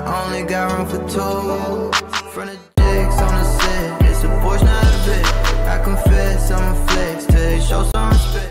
I only got room for two.